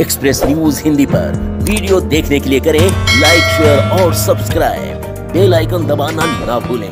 Express news Hindi पर। Video देखने के लिए करें लाइक शेयर और सब्सक्राइब बेल आइकन दबाना ना भूलें।